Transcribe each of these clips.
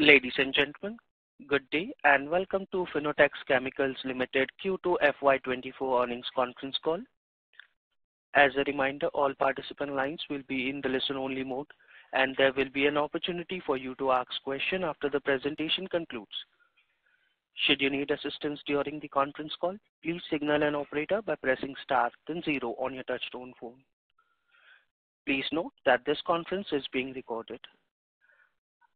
Ladies and gentlemen, good day, and welcome to Fineotex Chemicals Limited Q2 FY 2024 earnings conference call. As a reminder, all participant lines will be in the listen-only mode, and there will be an opportunity for you to ask questions after the presentation concludes. Should you need assistance during the conference call, please signal an operator by pressing star then zero on your touchtone phone. Please note that this conference is being recorded.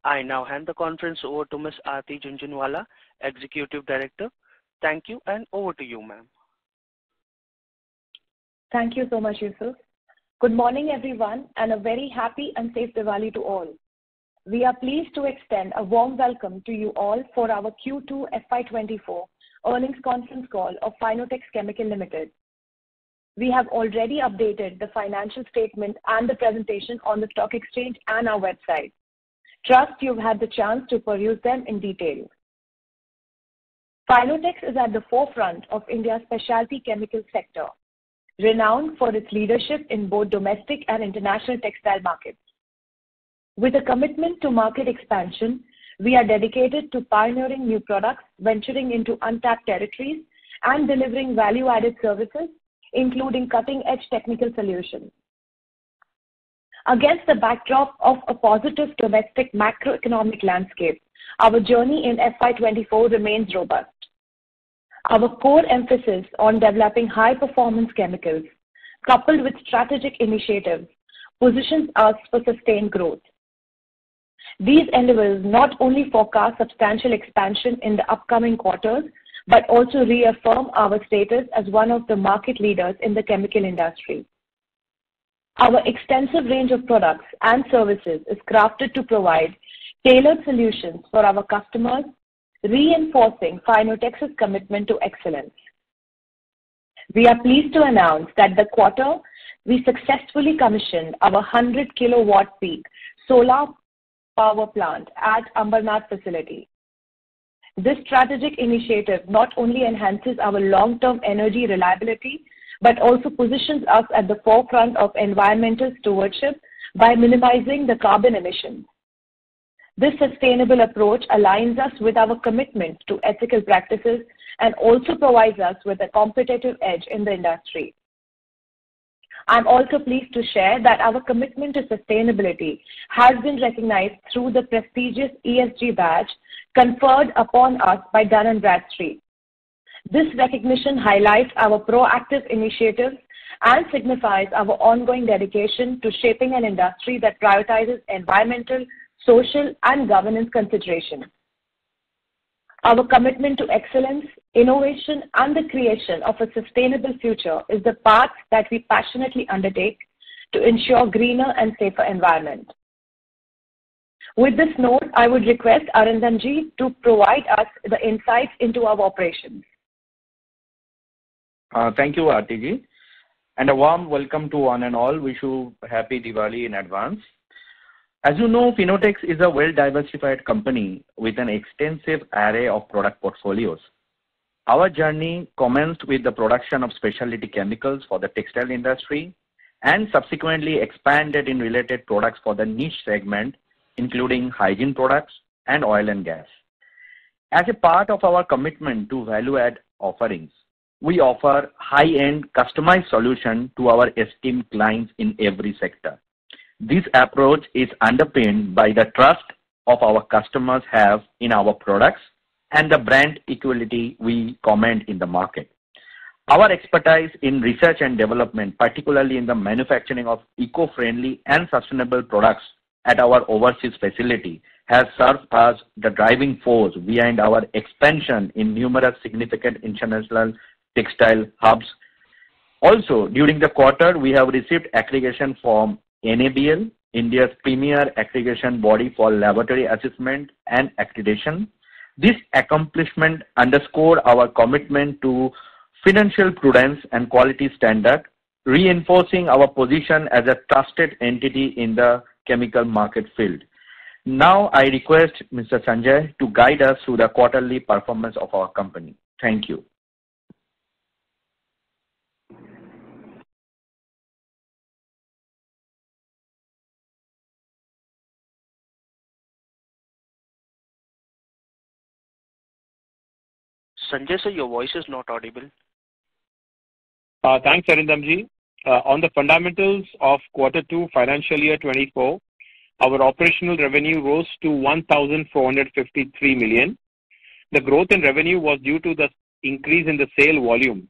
I now hand the conference over to Ms. Aarti Jhunjhunwala, Executive Director. Thank you, and over to you, ma'am. Thank you so much, Yusuf. Good morning, everyone, and a very happy and safe Diwali to all. We are pleased to extend a warm welcome to you all for our Q2 FY 2024 earnings conference call of Fineotex Chemicals Limited. We have already updated the financial statement and the presentation on the stock exchange and our website. Trust you've had the chance to peruse them in detail. Fineotex is at the forefront of India's specialty chemical sector, renowned for its leadership in both domestic and international textile markets. With a commitment to market expansion, we are dedicated to pioneering new products, venturing into untapped territories, and delivering value-added services, including cutting-edge technical solutions. Against the backdrop of a positive domestic macroeconomic landscape, our journey in FY 2024 remains robust. Our core emphasis on developing high-performance chemicals, coupled with strategic initiatives, positions us for sustained growth. These endeavors not only forecast substantial expansion in the upcoming quarters, but also reaffirm our status as one of the market leaders in the chemical industry. Our extensive range of products and services is crafted to provide tailored solutions for our customers, reinforcing Fineotex's commitment to excellence. We are pleased to announce that the quarter we successfully commissioned our 100 kW peak solar power plant at Ambernath facility. This strategic initiative not only enhances our long-term energy reliability, but also positions us at the forefront of environmental stewardship by minimizing the carbon emissions. This sustainable approach aligns us with our commitment to ethical practices and also provides us with a competitive edge in the industry. I'm also pleased to share that our commitment to sustainability has been recognized through the prestigious ESG badge conferred upon us by Dun & Bradstreet. This recognition highlights our proactive initiatives and signifies our ongoing dedication to shaping an industry that prioritizes environmental, social, and governance considerations. Our commitment to excellence, innovation, and the creation of a sustainable future is the path that we passionately undertake to ensure greener and safer environment. With this note, I would request Arindamji to provide us the insights into our operations. Uh, thank you, Aarti, and a warm welcome to one and all. Wish you happy Diwali in advance. As you know, Fineotex is a well-diversified company with an extensive array of product portfolios. Our journey commenced with the production of specialty chemicals for the textile industry and subsequently expanded in related products for the niche segment, including hygiene products and oil and gas. As a part of our commitment to value-add offerings, we offer high-end customized solution to our esteemed clients in every sector. This approach is underpinned by the trust of our customers have in our products and the brand equality we command in the market. Our expertise in research and development, particularly in the manufacturing of eco-friendly and sustainable products at our overseas facility, has served as the driving force behind our expansion in numerous significant international textile hubs. Also, during the quarter, we have received accreditation from NABL, India's premier accreditation body for laboratory assessment and accreditation. This accomplishment underscore our commitment to financial prudence and quality standard, reinforcing our position as a trusted entity in the chemical market field. Now, I request Mr. Sanjay to guide us through the quarterly performance of our company. Thank you. Sanjay sir, your voice is not audible. Uh, thanks, Arindamji. Uh, on the fundamentals of quarter two financial year 24, our operational revenue rose to 1,453 million. The growth in revenue was due to the increase in the sale volume.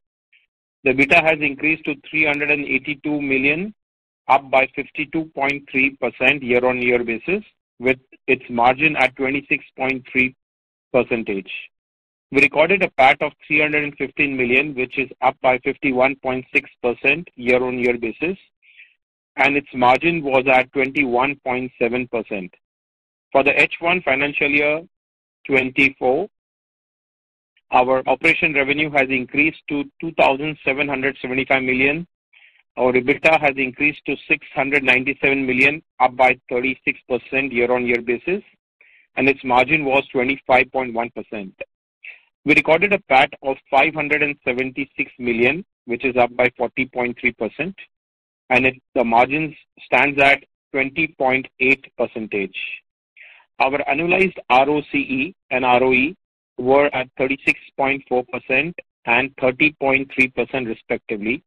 The EBITDA has increased to 382 million, up by 52.3% year-on-year basis, with its margin at 26.3%. We recorded a PAT of 315 million, which is up by 51.6% year-on-year basis, and its margin was at 21.7%. For the H1 financial year 24, our operation revenue has increased to 2,775 million. Our EBITDA has increased to 697 million, up by 36% year-on-year basis, and its margin was 25.1%. We recorded a PAT of 576 million, which is up by 40.3%, and the margin stands at 20.8%. Our annualized ROCE and ROE were at 36.4% and 30.3% respectively.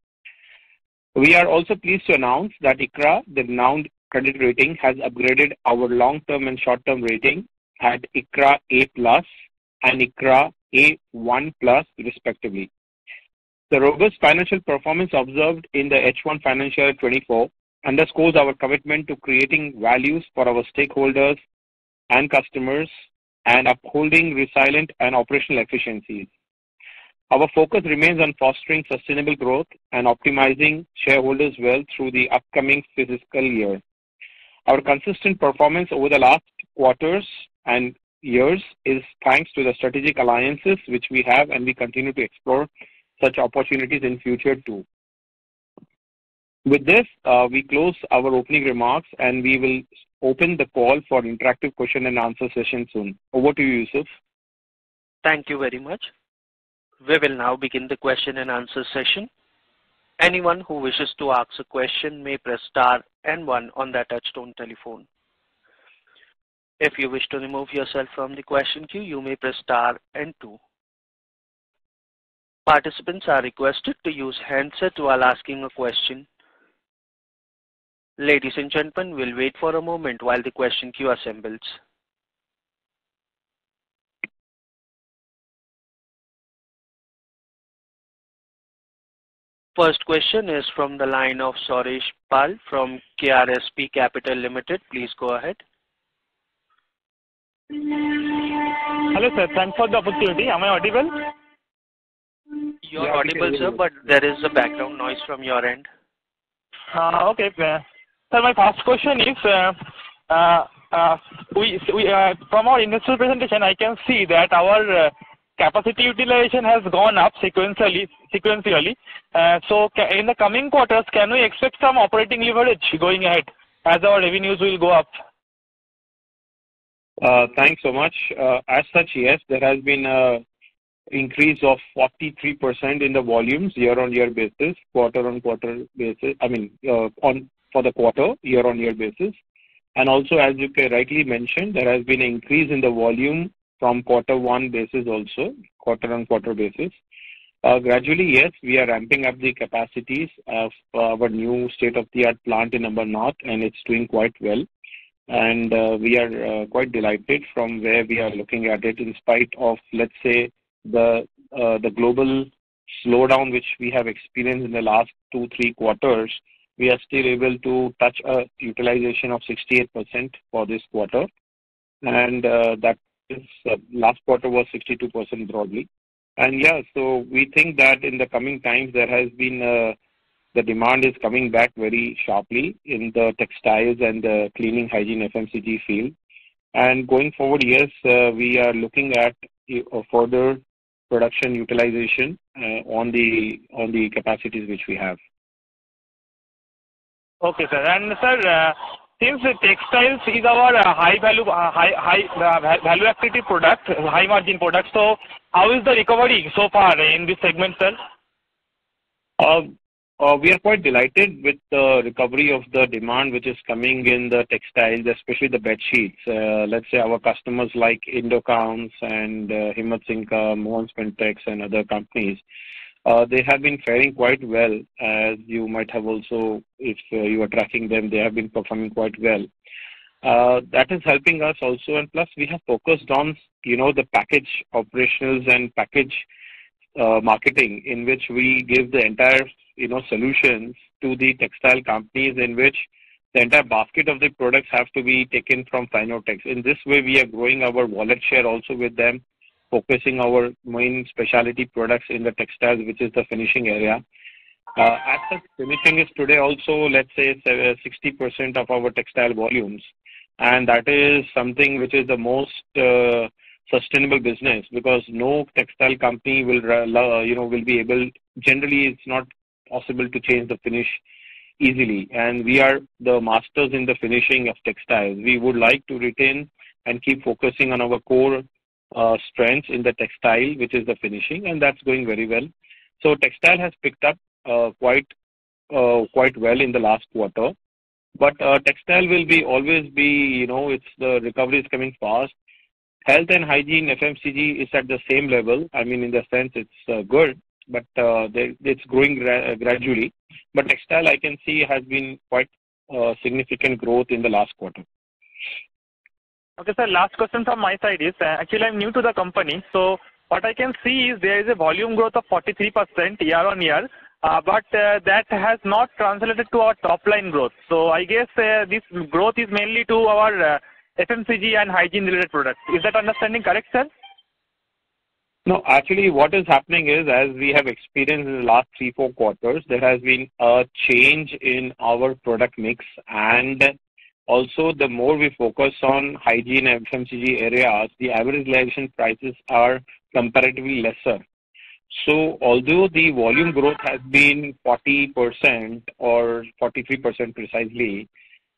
We are also pleased to announce that ICRA, the renowned credit rating, has upgraded our long-term and short-term rating at ICRA A+ and ICRA A1+, respectively. The robust financial performance observed in the H1 financial year 2024 underscores our commitment to creating values for our stakeholders and customers and upholding resilient and operational efficiencies. Our focus remains on fostering sustainable growth and optimizing shareholders' wealth through the upcoming fiscal year. Our consistent performance over the last quarters and years is thanks to the strategic alliances which we have, and we continue to explore such opportunities in future, too. With this, uh, we close our opening remarks, and we will open the call for interactive question and answer session soon. Over to you, Yusuf. Thank you very much. We will now begin the question and answer session. Anyone who wishes to ask a question may press star and one on their touchtone telephone. If you wish to remove yourself from the question queue, you may press star and two. Participants are requested to use handset while asking a question. Ladies and gentlemen, we'll wait for a moment while the question queue assembles. First question is from the line of Suresh Pal from KRSP Capital Limited. Please go ahead. Hello, sir. Thanks for the opportunity. Am I audible? You are audible, sir, but there is a background noise from your end. Uh, okay. Uh, sir, my first question is, uh, from our investor presentation, I can see that our capacity utilization has gone up sequentially. So in the coming quarters, can we expect some operating leverage going ahead as our revenues will go up? Uh, thanks so much. Uh, as such, yes, there has been an increase of 43% in the volumes year-on-year basis, quarter-on-quarter basis, I mean, uh, on for the quarter, year-on-year basis. And also, as you rightly mentioned, there has been an increase in the volume from quarter one basis also, quarter-on-quarter basis. Gradually, yes, we are ramping up the capacities of our new state-of-the-art plant in Amber and it's doing quite well. And uh, we are uh, quite delighted from where we are looking at it, in spite of, let's say, uh, the global slowdown which we have experienced in the last two, three quarters, we are still able to touch a utilization of 68% for this quarter. And that is, last quarter was 62% broadly. And yeah, so we think that in the coming times, there has been the demand is coming back very sharply in the textiles and the cleaning, hygiene, FMCG field. And going forward, yes, uh, we are looking at a further production utilization uh, on the on the capacities which we have. Okay, sir. And sir, uh, since textiles is our high value, high value accretive product, high margin product, so how is the recovery so far in this segment, sir? Uh, we are quite delighted with the recovery of the demand which is coming in the textiles, especially the bed sheets. Uh, let's say our customers like Indo Counts and uh, Himatsingka, Mohan Spintex, and other companies, they have been faring quite well. As you might have also, if you are tracking them, they have been performing quite well. That is helping us also. And plus, we have focused on you know the package operationals and package marketing in which we give the entire solutions to the textile companies in which the entire basket of the products have to be taken from Fineotex. In this way, we are growing our wallet share also with them, focusing our main specialty products in the textiles, which is the finishing area. Uh, as such, finishing is today also, let's say, 60% of our textile volumes. And that is something which is the most uh, sustainable business because no textile company will, uh, you know, will be able, generally, it's not possible to change the finish easily. And we are the masters in the finishing of textiles. We would like to retain and keep focusing on our core uh, strengths in the textile, which is the finishing, and that's going very well. So textile has picked up uh, quite uh, quite well in the last quarter. But textile will be always be, you know it's the recovery is coming fast. Health and hygiene, FMCG is at the same level. I mean, in the sense it's good, but uh, it's growing gradually. But textile, I can see, has been quite uh, significant growth in the last quarter. Okay, sir. Last question from my side is, uh, actually, I'm new to the company. So what I can see is there is a volume growth of 43% year-on-year, but that has not translated to our top-line growth. So I guess this growth is mainly to our FMCG and hygiene-related products. Is that understanding correct, sir? No, actually, what is happening is, as we have experienced in the last three, four quarters, there has been a change in our product mix. And also, the more we focus on hygiene and FMCG areas, the average realization prices are comparatively lesser. So although the volume growth has been 40% or 43% precisely,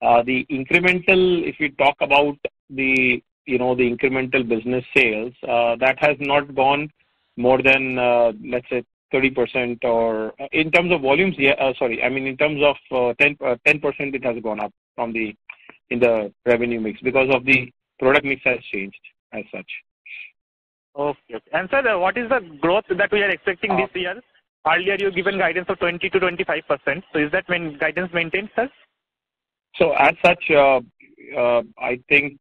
uh, the incremental, if we talk about the incremental business sales, uh, that has not gone more than, uh, let's say, 30% or uh, in terms of volumes, sorry, I mean, in terms of 10%, it has gone up from the in the revenue mix because of the product mix has changed as such. Okay. And, sir, what is the growth that we are expecting this year? Earlier, you given guidance of 20%-25%. So is that when guidance maintained, sir? So as such, I think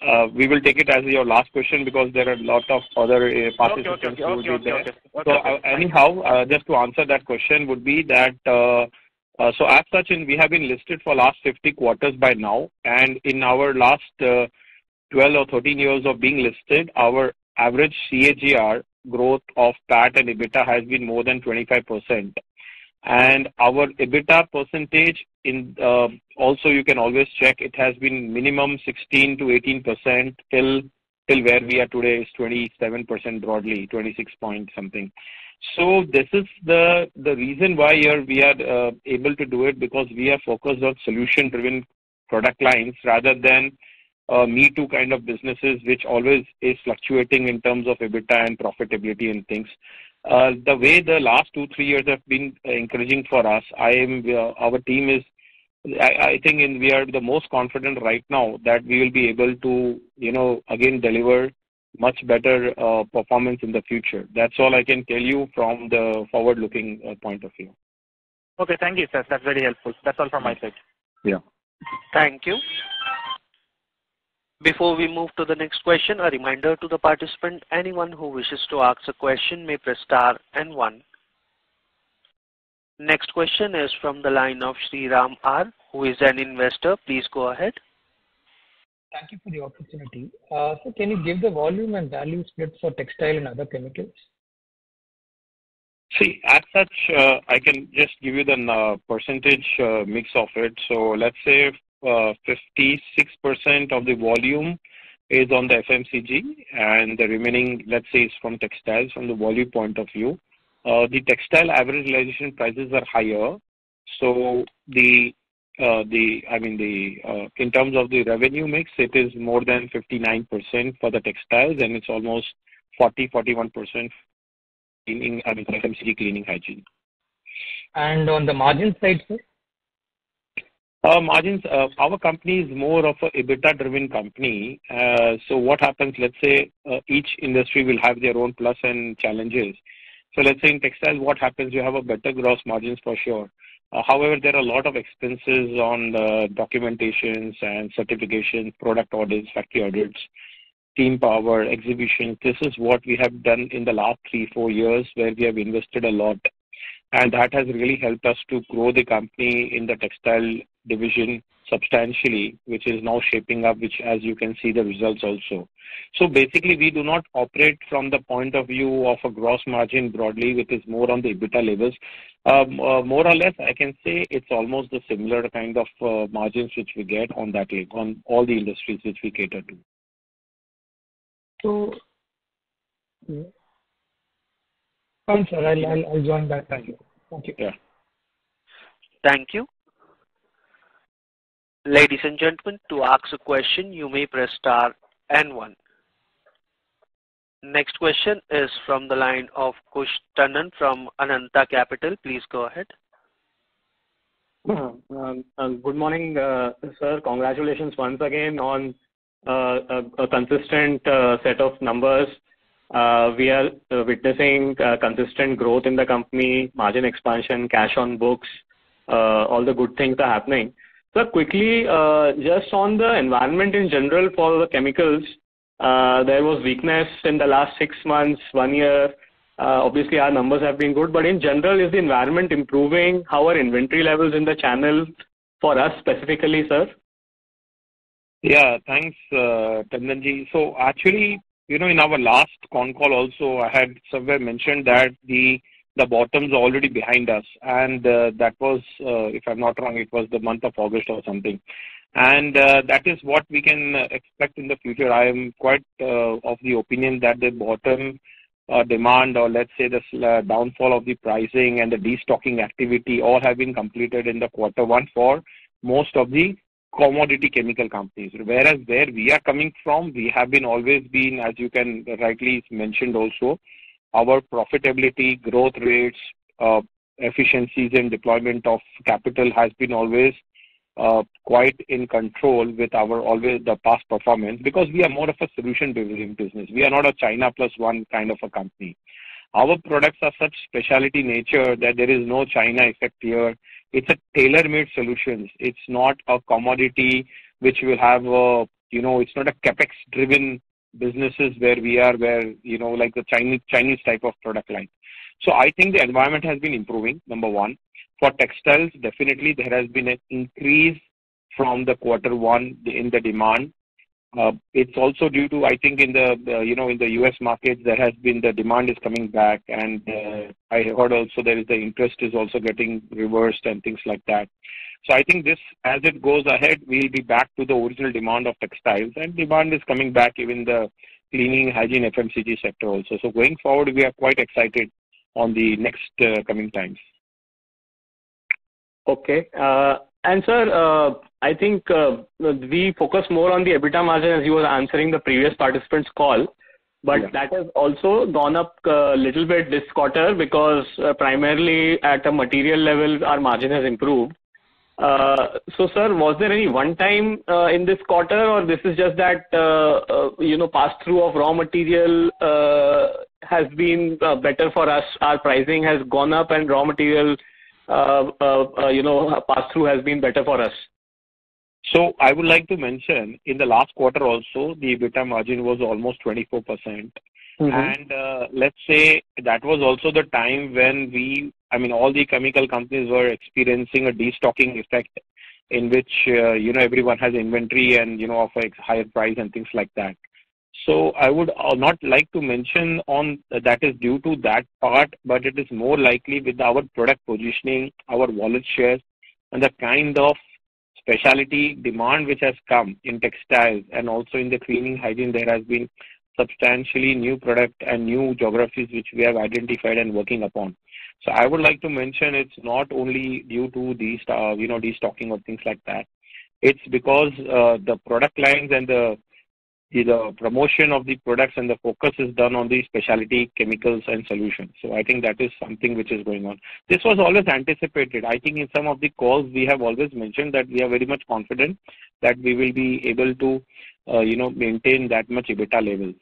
Uh, we will take it as your last question because there are a lot of other uh, participants who will be there. So, uh, anyhow, just to answer that question would be that, so, as such, we have been listed for the last 50 quarters by now. And in our last 12 or 13 years of being listed, our average CAGR growth of PAT and EBITDA has been more than 25%. And our EBITDA percentage, Um, also, you can always check, it has been minimum 16%-18% till till where we are today is 27% broadly, 26 point something. So this is the the reason why we are uh, able to do it because we are focused on solution-driven product lines rather than uh, me-too kind of businesses, which always is fluctuating in terms of EBITDA and profitability and things. Uh, the way the last two, three years have been encouraging for us, I am uh our team is, I think we are the most confident right now that we will be able to, you know, again, deliver much better uh, performance in the future. That's all I can tell you from the forward-looking uh, point of view. Okay. Thank you, sir. That's very helpful. That's all from my side. Yeah. Thank you. Before we move to the next question, a reminder to the participant, anyone who wishes to ask a question may press star and one. Next question is from the line of Sriram R, who is an investor. Please go ahead. Thank you for the opportunity. Uh, sir, can you give the volume and value split for textile and other chemicals? See, as such, uh, I can just give you the uh, percentage mix of it. So let's say Uh, 56% of the volume is on the FMCG, and the remaining, let's say, is from textiles from the volume point of view. Uh, the textile average realization prices are higher. So the uh the I mean, the uh, in terms of the revenue mix, it is more than 59% for the textiles, and it's almost 40%-41% in FMCG cleaning hygiene. And on the margin side, sir? Uh, margins, uh, our company is more of an EBITDA-driven company. Uh, so what happens, let's say each industry will have their own plus and challenges. So let's say in textiles, what happens, you have a better gross margins for sure. However, there are a lot of expenses on documentations and certifications, product audits, factory audits, team power, exhibitions. This is what we have done in the last three, four years where we have invested a lot. And that has really helped us to grow the company in the textile division substantially, which is now shaping up, which, as you can see, the results also. So basically, we do not operate from the point of view of a gross margin broadly, which is more on the EBITDA levels. Um, uh, more or less, I can say it's almost the similar kind of uh, margins which we get on that on all the industries which we cater to. So, fine, sir. I'll join back. Thank you. Thank you. Yeah. Thank you. Ladies and gentlemen, to ask a question, you may press star and one. Next question is from the line of Kush Tandon from Ananta Capital. Please go ahead. Um, um, good morning, uh, sir. Congratulations once again on uh, a consistent uh, set of numbers. We are witnessing consistent growth in the company, margin expansion, cash on books. All the good things are happening. Sir, quickly, uh, just on the environment in general for the chemicals, uh, there was weakness in the last six months, one year. Uh, obviously, our numbers have been good. But in general, is the environment improving? How are inventory levels in the channel for us specifically, sir? Yeah. Thanks. So actually, you know, in our last con call also, I had somewhere mentioned that the bottoms already behind us. And uh, that was, uh, if I'm not wrong, it was the month of August or something. And uh, that is what we can expect in the future. I am quite of the opinion that the bottom demand, or let's say the downfall of the pricing and the destocking activity, all have been completed in the quarter one for most of the commodity chemical companies. Whereas where we are coming from, we have been always been, as you can rightly mention also, our profitability, growth rates, uh, efficiencies, and deployment of capital has been always uh, quite in control with our always the past performance because we are more of a solution-driven business. We are not a China plus one kind of a company. Our products are such specialty nature that there is no China effect here. It's a tailor-made solution. It's not a commodity which will have a, you know, it's not a CapEx-driven businesses where we are, where you know, like the Chinese, Chinese type of product line. So I think the environment has been improving, number one. For textiles, definitely, there has been an increase from the quarter one in the demand. Uh, it's also due to, I think, in the you know in the U.S. markets, there has been the demand is coming back. And uh, I heard also there is the interest is also getting reversed and things like that. So I think this, as it goes ahead, we'll be back to the original demand of textiles. And demand is coming back even the cleaning, hygiene, FMCG sector also. So going forward, we are quite excited on the next uh, coming times. Okay. And sir, uh, I think uh, we focus more on the EBITDA margin as you were answering the previous participant's call. But that has also gone up a little bit this quarter because primarily at a material level, our margin has improved. So sir, was there any one-time in this quarter, or this is just that you know, pass-through of raw material has been better for us? Our pricing has gone up, and raw material Uh, uh, uh, pass-through has been better for us. So I would like to mention, in the last quarter also, the EBITDA margin was almost 24%. Mm-hmm. And let's say that was also the time when we, I mean, all the chemical companies were experiencing a destocking effect in which you know, everyone has inventory and you know of a higher price and things like that. So I would uh, not like to mention on uh, that is due to that part, but it is more likely with our product positioning, our wallet shares, and the kind of specialty demand which has come in textiles and also in the cleaning hygiene, there has been substantially new product and new geographies which we have identified and working upon. So I would like to mention it's not only due to these, you know, destocking or things like that. It's because uh, the product lines and the the promotion of the products and the focus is done on the specialty chemicals and solutions. So I think that is something which is going on. This was always anticipated. I think in some of the calls we have always mentioned that we are very much confident that we will be able to, uh, you know, maintain that much EBITDA levels,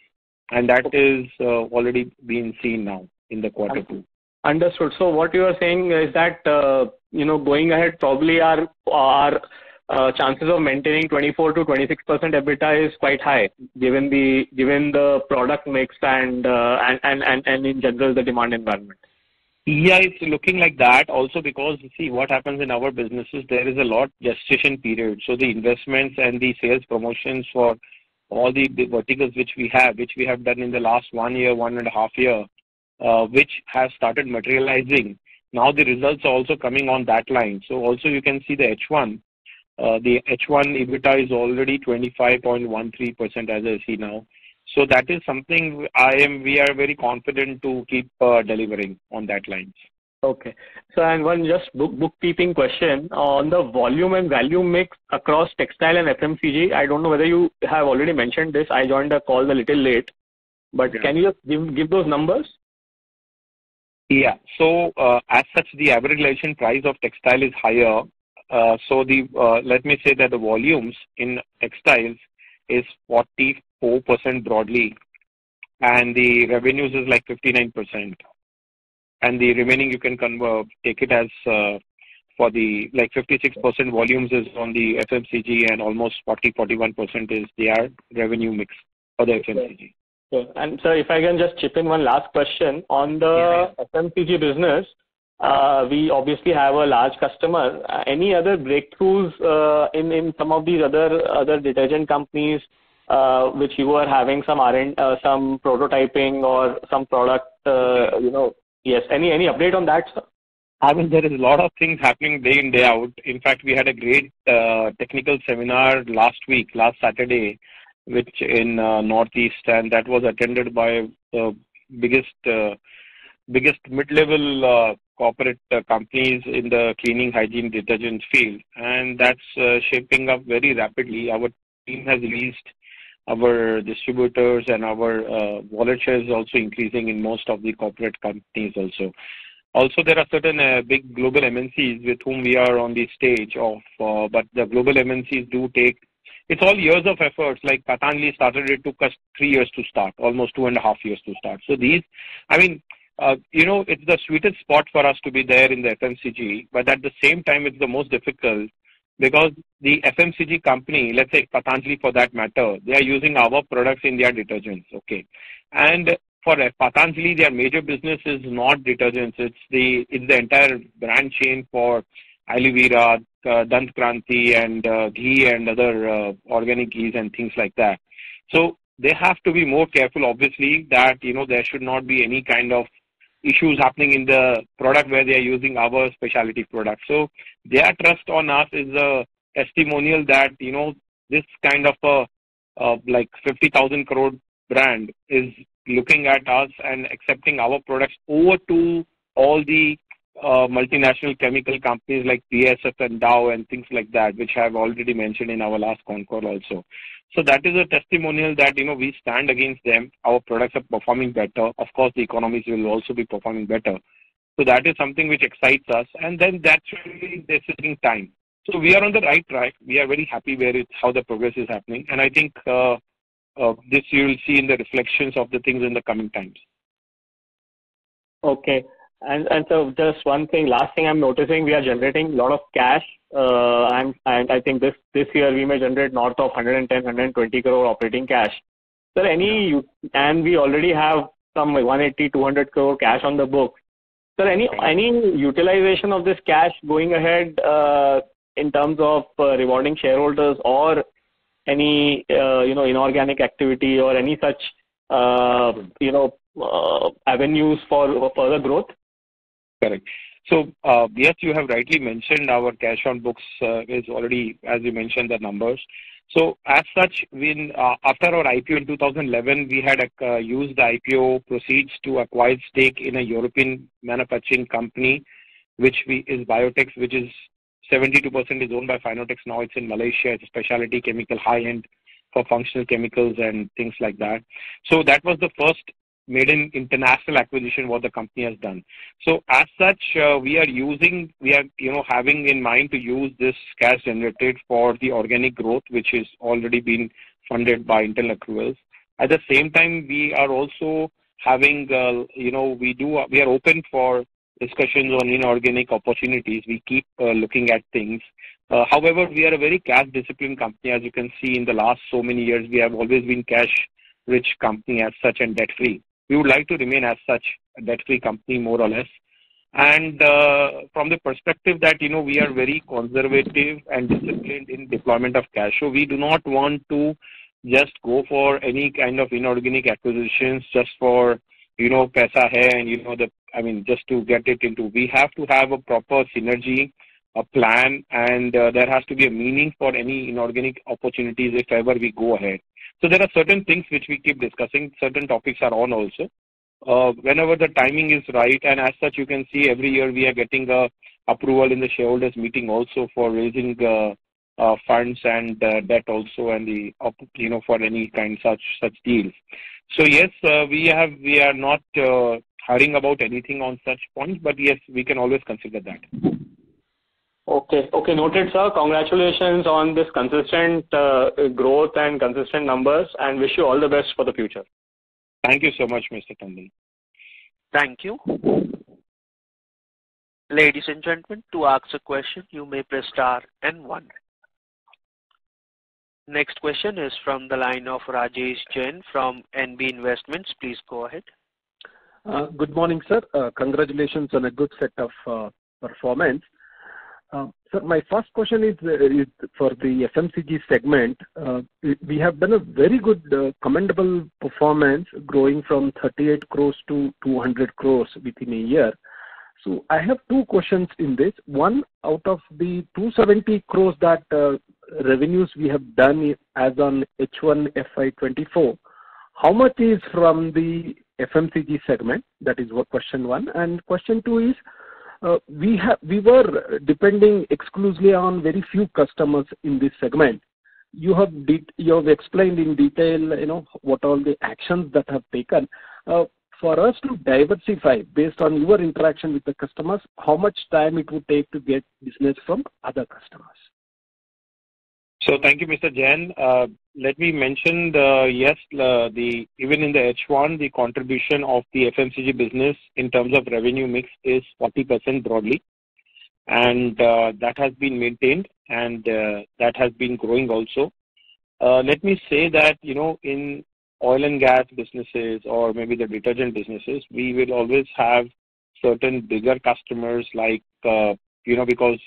and that is uh, already being seen now in the quarter two. Understood. So what you are saying is that uh, you know going ahead probably our our chances of maintaining 24 to 26 percent EBITDA is quite high, given the given the product mix and uh, and, and and and in general the demand environment. Yeah, it's looking like that also because see what happens in our businesses, there is a lot gestation period. So the investments and the sales promotions for all the, the verticals which we have, which we have done in the last one year, one and a half year, uh, which has started materializing. Now the results are also coming on that line. So also you can see the H1 uh, the H1 EBITDA is already 25.13% as I see now. So That is something I am. we are very confident to keep uh, delivering on that line. Okay. So and One just bookkeeping question on the volume and value mix across textile and FMCG. I don't know whether you have already mentioned this. I joined the call a little late, but can you just give those numbers? Yeah. So uh, As such, the average realization price of textile is higher uh, so the uh, let me say that the volumes in textiles is 44% broadly, and the revenues is like 59%. And the remaining you can convert, take it as uh, for the like 56% volumes is on the FMCG and almost 40-41% is their revenue mix for the FMCG. And sir, if I can just chip in one last question on the FMCG business. Uh, we obviously have a large customer. Uh, any other breakthroughs uh, in some of these other detergent companies, which you are having some some prototyping or some product, you know? Yes. Any any update on that, sir? I mean, there is a lot of things happening day in, day out. In fact, we had a great technical seminar last week, last Saturday, which in Northeast, and that was attended by the biggest biggest mid-level uh, corporate uh, companies in the cleaning hygiene detergent field, and that's uh, shaping up very rapidly. Our team has released our distributors and our uh, wallet share is also increasing in most of the corporate companies also. Also, there are certain big global MNCs with whom we are on the stage of, but the global MNCs do take it's all years of efforts. Like Patanjali started, it took us three years to start, almost two and a half years to start. So these, I mean, you know, it's the sweetest spot for us to be there in the FMCG, but at the same time, it's the most difficult because the FMCG company, let's say Patanjali for that matter, they are using our products in their detergents, okay? And for Patanjali, their major business is not detergents. It's the it's the entire brand chain for aloe vera, uh, Dant Kranti, and uh, ghee and other uh, organic ghees and things like that. So they have to be more careful, obviously, that you know there should not be any kind of issues happening in the product where they are using our specialty product. So their trust on us is a testimonial that, you know, this kind of a, uh, like 50,000 crore brand is looking at us and accepting our products over to all the uh, multinational chemical companies like BASF and Dow and things like that, which I have already mentioned in our last con call also. So that is a testimonial that, you know, we stand against them. Our products are performing better. Of course, the economies will also be performing better. So that is something which excites us. And then that's really decision time. So we are on the right track. We are very happy where it's how the progress is happening. And I think uh, uh, this you will see in the reflections of the things in the coming times. Okay. And and so just one thing, last thing I'm noticing, we are generating a lot of cash, uh, and and I think this this year we may generate north of 110, 120 crore operating cash. Sir, any and we already have some 180, 200 crore cash on the book. Sir, any any utilization of this cash going ahead uh, in terms of uh, rewarding shareholders or any uh, you know inorganic activity or any such uh, you know uh, avenues for further growth? Correct. So, uh, yes, you have rightly mentioned our cash on books uh, is already, as you mentioned, the numbers. So as such, when after our IPO in 2011, we had used the IPO proceeds to acquire stake in a European manufacturing company, which we is Biotex, which is 72% is owned by Fineotex. Now it's in Malaysia. It's a specialty chemical, high-end for functional chemicals and things like that. So that was the first maiden international acquisition what the company has done. So as such, uh, we are using, we are, you know, having in mind to use this cash generated for the organic growth, which is already been funded by internal accruals. At the same time, we are also having, uh, you know, we do, we are open for discussions on inorganic opportunities. We keep uh, looking at things. Uh, however, we are a very cash disciplined company. As you can see in the last so many years, we have always been cash rich company as such and debt free. We would like to remain as such a debt free company more or less. And uh, from the perspective that, you know, we are very conservative and disciplined in deployment of cash. So we do not want to just go for any kind of inorganic acquisitions just for, you know, pesa hai and, you know, the, I mean, just to get it into. We have to have a proper synergy, a plan, and uh, there has to be a meaning for any inorganic opportunities if ever we go ahead. So there are certain things which we keep discussing. Certain topics are on also. Uh, whenever the timing is right, and as such, you can see every year we are getting a approval in the shareholders meeting also for raising uh, uh, funds and uh, debt also, and the you know for any kind such such deals. So yes, uh, we have we are not uh, hurrying about anything on such points, but yes, we can always consider that. Okay. Okay, noted, sir. Congratulations on this consistent uh, growth and consistent numbers, and wish you all the best for the future. Thank you so much, Mr. Tandon. Thank you. Ladies and gentlemen, to ask a question, you may press star and one. Next question is from the line of Rajesh Jain from NB Investments. Please go ahead. Uh, good morning, sir. Uh, congratulations on a good set of uh, performance. Uh, sir, my first question is, uh, for the FMCG segment. Uh, we have done a very good commendable performance growing from 38 crores to 200 crores within a year. So I have two questions in this. One, out of the 270 crores that revenues we have done as on H1 FY24, how much is from the FMCG segment? That is question one. And question two is, we have we were depending exclusively on very few customers in this segment. You have you have explained in detail, you know, what all the actions that have taken. Uh, for us to diversify based on your interaction with the customers, how much time it would take to get business from other customers? So Thank you, Mr. Jain. Uh, let me mention, yes, the even in the H1, the contribution of the FMCG business in terms of revenue mix is 40% broadly, and uh, that has been maintained, and uh, that has been growing also. Let me say that, you know, in oil and gas businesses or maybe the detergent businesses, we will always have certain bigger customers like, you know, because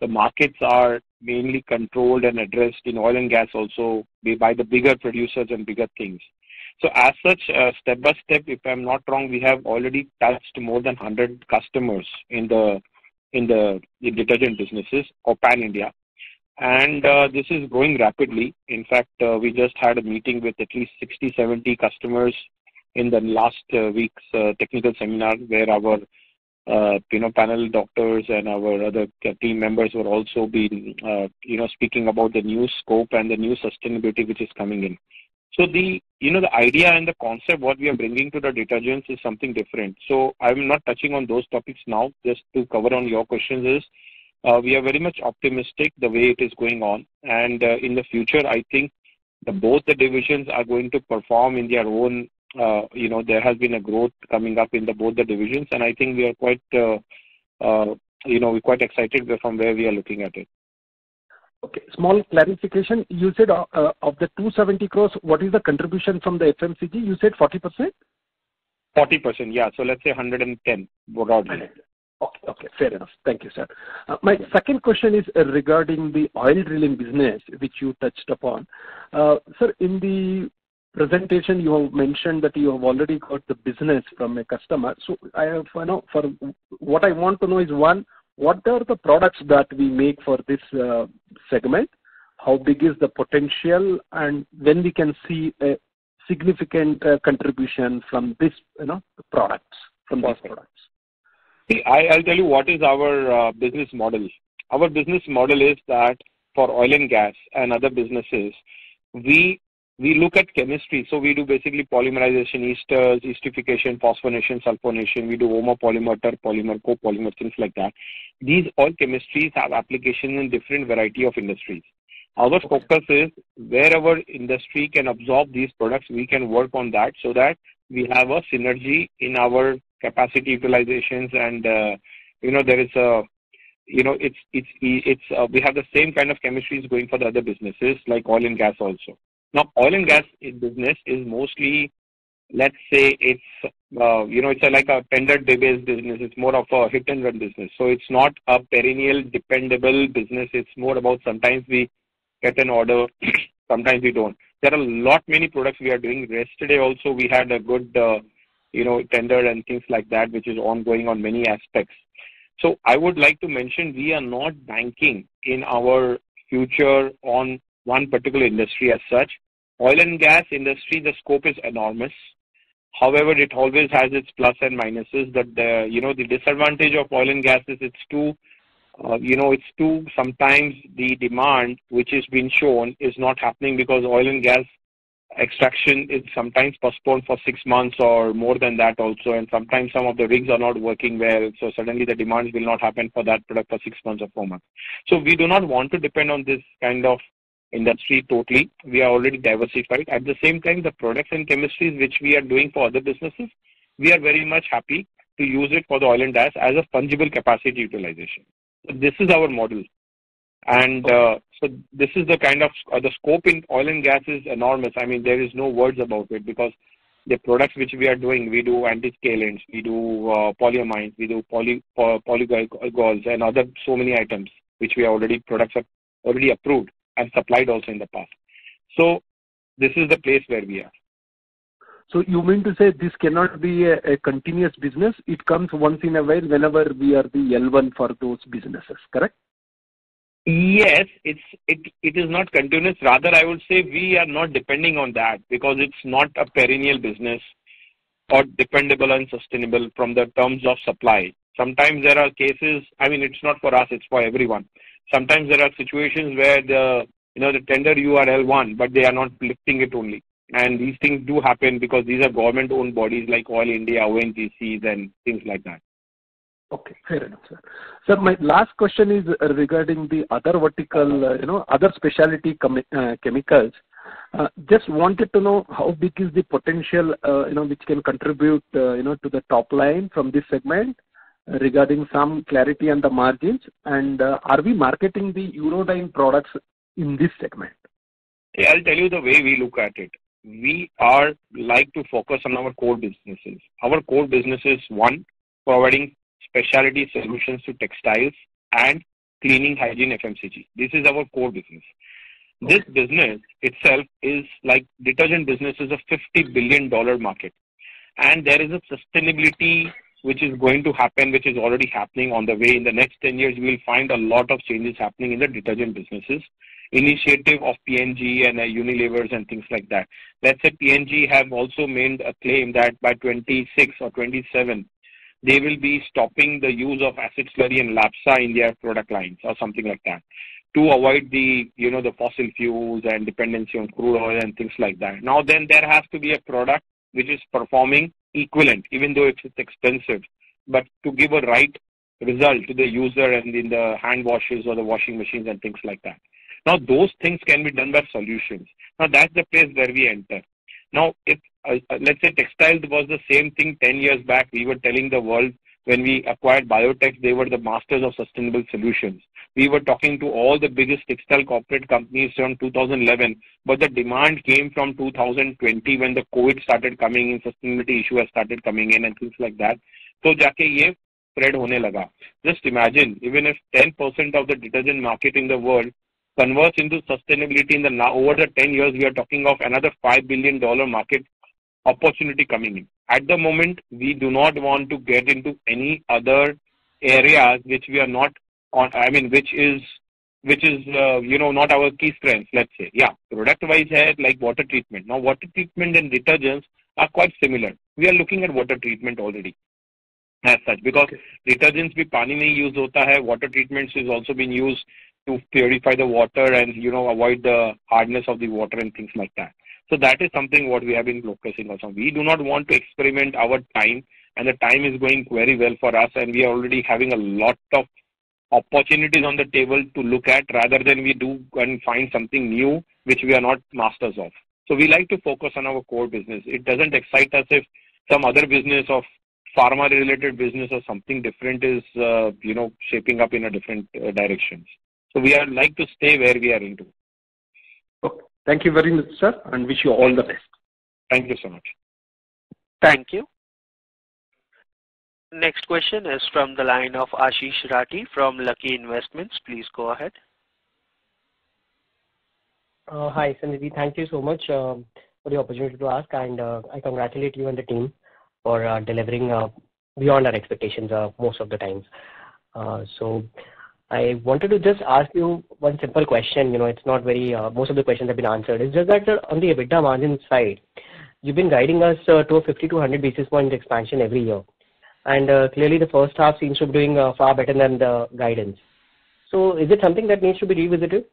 the markets are mainly controlled and addressed in oil and gas also by the bigger producers and bigger things. So as such, uh, step by step, if I'm not wrong, we have already touched more than 100 customers in the in the, the detergent businesses of Pan India, and uh, this is growing rapidly. In fact, uh, we just had a meeting with at least 60, 70 customers in the last uh, week's uh, technical seminar, where our panel doctors and our other team members were also been, uh, you know, speaking about the new scope and the new sustainability which is coming in. So the, you know, the idea and the concept what we are bringing to the detergents is something different. So I'm not touching on those topics now. Just to cover on your questions is, uh, we are very much optimistic the way it is going on, and uh, in the future, I think both the divisions are going to perform in their own uh, Uh, you know, there has been a growth coming up in the both the divisions, and I think we are quite, uh, uh, you know, we're quite excited from where we are looking at it. Okay. Small clarification. You said uh, uh, of the 270 crores, what is the contribution from the FMCG? You said 40%? 40%, yeah. So let's say 110 broadly. Okay. Okay. Fair enough. Thank you, sir. My second question is regarding the oil drilling business, which you touched upon. Sir, in the presentation, you have mentioned that you have already got the business from a customer. So I have, you know, for what I want to know is, one, what are the products that we make for this uh, segment? How big is the potential, and when we can see a significant uh, contribution from this, you know, products, from these products? See, I'll tell you what is our uh, business model. Our business model is that for oil and gas and other businesses, we we look at chemistry. So we do basically polymerization, esters, esterification, phosphonation, sulfonation. We do homopolymer, terpolymer, copolymer, things like that. These all chemistries have applications in different variety of industries. Our focus is wherever industry can absorb these products, we can work on that so that we have a synergy in our capacity utilizations and, uh, you know, there is a, you know, it's, it's, it's, uh, we have the same kind of chemistries going for the other businesses like oil and gas also. Now, oil and gas business is mostly, let's say it's, uh, you know, it's a, like a tender-based business. It's more of a hit-and-run business. So it's not a perennial, dependable business. It's more about sometimes we get an order, sometimes we don't. There are a lot many products we are doing. Yesterday also we had a good, uh, you know, tender and things like that, which is ongoing on many aspects. So I would like to mention we are not banking in our future on one particular industry as such. Oil and gas industry, the scope is enormous. However, it always has its plus and minuses. That the you know the disadvantage of oil and gas is it's too, uh, you know, it's too sometimes the demand which is being shown is not happening because oil and gas extraction is sometimes postponed for six months or more than that also, and sometimes some of the rigs are not working well, so suddenly the demand will not happen for that product for six months or four months. So we do not want to depend on this kind of industry totally. We are already diversified. At the same time, the products and chemistries which we are doing for other businesses, we are very much happy to use it for the oil and gas as a fungible capacity utilization. This is our model. And uh, so this is the kind of uh, the scope in oil and gas is enormous. I mean, there is no words about it because the products which we are doing, we do anti-scalants, we do uh, polyamines, we do poly, polyglycols and other so many items which we are already products are already approved and supplied also in the past. So this is the place where we are. So you mean to say this cannot be a, a, continuous business? It comes once in a while whenever we are the L1 for those businesses, correct? Yes, it's it it is not continuous. Rather, I would say we are not depending on that because it's not a perennial business or dependable and sustainable from the terms of supply. Sometimes there are cases. I mean, it's not for us; it's for everyone. Sometimes there are situations where the you know the tender URL won, but they are not lifting it only. And these things do happen because these are government-owned bodies like Oil India, ONGCs, and things like that. Okay, fair enough, sir. Sir, my last question is regarding the other vertical, uh, you know, other specialty uh, chemicals. Uh, just wanted to know how big is the potential, uh, you know, which can contribute, uh, you know, to the top line from this segment regarding some clarity on the margins? And uh, are we marketing the Urodyne products in this segment? Yeah, I'll tell you the way we look at it. We are like to focus on our core businesses. Our core businesses, one, providing specialty solutions to textiles and cleaning hygiene FMCG. This is our core business. This business itself is like detergent business is a $50 billion market. And there is a sustainability which is going to happen, which is already happening on the way. In the next 10 years, we will find a lot of changes happening in the detergent businesses. Initiative of P&G and uh, Unilevers and things like that. Let's say P&G have also made a claim that by 26 or 27, they will be stopping the use of acid slurry and LABSA in their product lines or something like that to avoid the you know the fossil fuels and dependency on crude oil and things like that. Now then there has to be a product which is performing equivalent, even though it's expensive, but to give a right result to the user and in the hand washes or the washing machines and things like that. Now, those things can be done by solutions. Now, that's the place where we enter. Now, if uh, uh let's say textiles was the same thing 10 years back, we were telling the world when we acquired BioTex, they were the masters of sustainable solutions. We were talking to all the biggest textile corporate companies from 2011, but the demand came from 2020 when the COVID started coming in, sustainability issue has started coming in and things like that. So जाके ये spread होने लगा. Just imagine, even if 10% of the detergent market in the world converts into sustainability in the now over the 10 years, we are talking of another $5 billion market opportunity coming in. At the moment, we do not want to get into any other areas which we are not on, I mean, which is, which is, uh, you know, not our key strengths, let's say. Yeah, product-wise है like water treatment. Now, water treatment and detergents are quite similar. We are looking at water treatment already as such because detergents भी पानी में use होता है water treatments is also being used to purify the water and you know avoid the hardness of the water and things like that So that is something what we have been focusing on. We do not want to experiment our time, and the time is going very well for us, and we are already having a lot of opportunities on the table to look at rather than we do and find something new which we are not masters of. So we like to focus on our core business. It doesn't excite us if some other business of pharma-related business or something different is uh, you know shaping up in a different direction. So we are like to stay where we are into. Okay. Thank you very much, sir, and wish you all the best. Thank you so much. Thank you. Next question is from the line of Ashish Rathi from Lucky Investments. Please go ahead. Uh, hi, Sanjay. Thank you so much uh, for the opportunity to ask, and uh, I congratulate you and the team for delivering beyond our expectations most of the times. I wanted to just ask you one simple question. You know, it's not very uh, most of the questions have been answered. It's just that uh, on the EBITDA margin side, you've been guiding us uh, to a 50-100 basis point expansion every year. And clearly, the first half seems to be doing far better than the guidance. So is it something that needs to be revisited?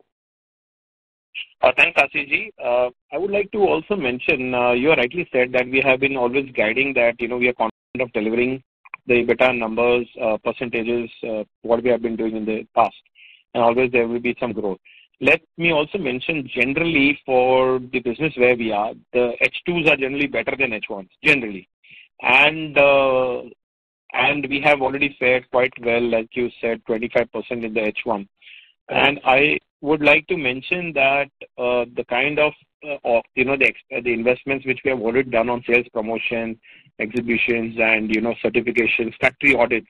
Thanks, Ashish. I would like to also mention, you rightly said that we have been always guiding that you know, we are confident of delivering the EBITDA numbers, uh, percentages, uh, what we have been doing in the past. And always there will be some growth. Let me also mention, generally, for the business where we are, the H2s are generally better than H1s, generally. And uh, and we have already fared quite well, like you said, 25% in the H1. And I would like to mention that the kind of of you know the the investments which we have already done on sales promotion, exhibitions, and you know certifications, factory audits,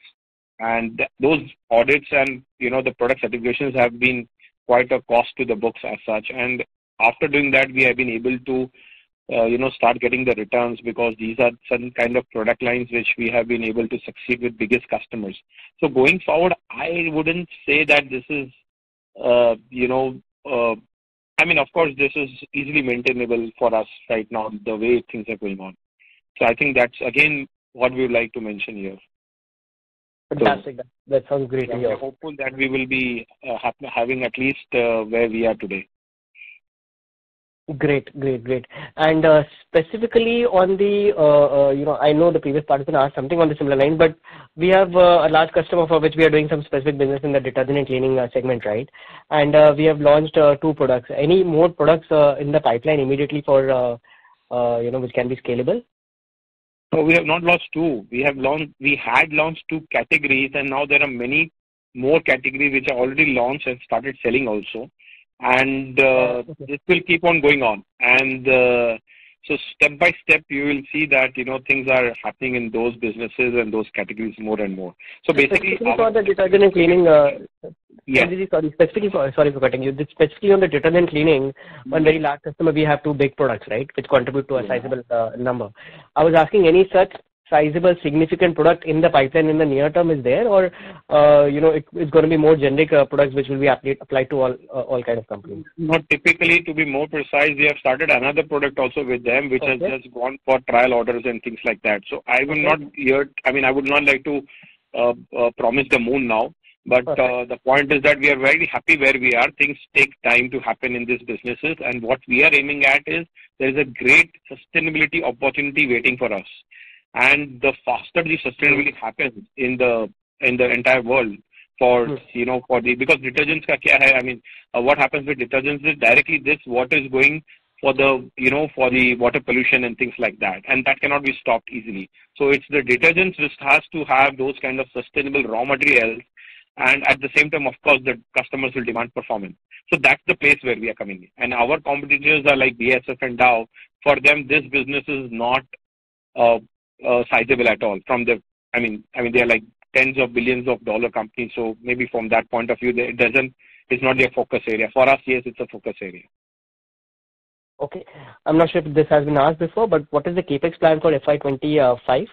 and those audits and you know the product certifications have been quite a cost to the books as such. And after doing that, we have been able to uh, you know start getting the returns because these are certain kind of product lines which we have been able to succeed with biggest customers. So going forward, I wouldn't say that this is, you know Uh, I mean, of course, this is easily maintainable for us right now the way things are going on. I think that's, again, what we would like to mention here. Fantastic. That sounds great to hear. We are hopeful that we will be uh, having at least uh, where we are today. Great. Great. Great. And uh, specifically on the, you know, I know the previous participant asked something on the similar line, but we have a large customer for which we are doing some specific business in the detergent and cleaning segment, right? And we have launched two products. Any more products in the pipeline immediately for you know, which can be scalable? We have not launched two. We have launched, we had launched two categories, and now there are many more categories which are already launched and started selling also. And uh this will keep on going on. So step by step, you will see that you know things are happening in those businesses and those categories more and more. So basically. Specifically for the detergent and cleaning. Uh, Sanjay, sorry. specifically for Sorry for cutting you. Specifically on the detergent and cleaning, one very large customer, we have two big products, right, which contribute to a sizable uh, number. I was asking any such sizable significant product in the pipeline in the near term is there, or uh, you know, it's going to be more generic uh, products which will be applied to all uh, kinds of companies? Not typically. To be more precise, we have started another product also with them which has just gone for trial orders and things like that. So I will not yet, I mean, I would not like to promise the moon now, but the point is that we are very happy where we are. Things take time to happen in these businesses. And what we are aiming at is there is a great sustainability opportunity waiting for us. And the faster the sustainability happens in the in the entire world for hmm. you know for the because detergents, ka kya hai I mean, uh, what happens with detergents is directly this water is going for the you know for the water pollution and things like that. And that cannot be stopped easily. So It is the detergents which has to have those kind of sustainable raw materials. And at the same time, of course, the customers will demand performance. So That is the place where we are coming in. And our competitors are like BASF and Dow. For them, this business is not uh, Uh, sizable at all. From the, I mean, I mean, they are like tens of billions of dollar companies. So maybe from that point of view, they, it doesn't. it is not their focus area. For us, yes, it is a focus area. Okay. I'm not sure if this has been asked before, but what is the CapEx plan for fy25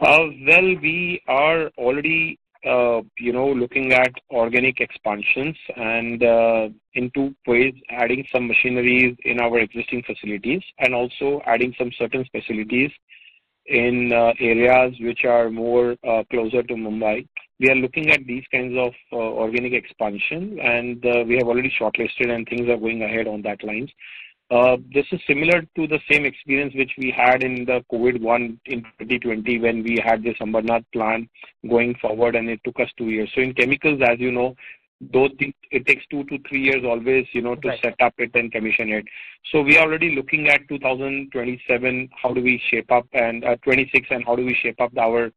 uh, well We are already Uh, looking at organic expansions and uh, in two ways, adding some machineries in our existing facilities and also adding some certain facilities in uh, areas which are more closer to Mumbai. We are looking at these kinds of organic expansion, and we have already shortlisted, and things are going ahead on that lines. Uh, this is similar to the same experience which we had in the COVID one in 2020 when we had this Ambernath plant going forward, and it took us two years. So in chemicals, as you know, though it takes two to three years always, you know, to set up it and commission it. So we are already looking at 2027, how do we shape up, and uh, 2026, and how do we shape up our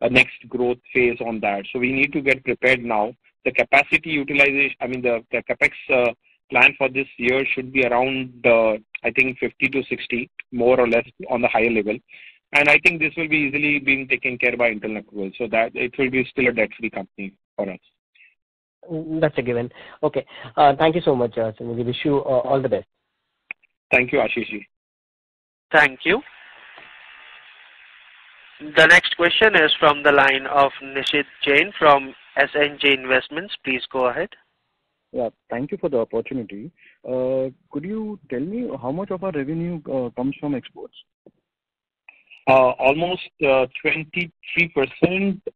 uh, next growth phase on that. So we need to get prepared now. The capacity utilization, I mean, the CapEx plan for this year should be around, uh, I think 50 to 60, more or less on the higher level. And I think this will be easily being taken care of by internal accrual, so that it will be still a debt-free company for us. Mm, that's a given. Okay. Uh, thank you so much, uh, Sunil. We wish you all the best. Thank you, Ashish. Thank you. The next question is from the line of Nishit Jain from SNJ Investments. Please go ahead. Yeah. Thank you for the opportunity. Uh, could you tell me how much of our revenue uh, comes from exports? Uh, almost 23%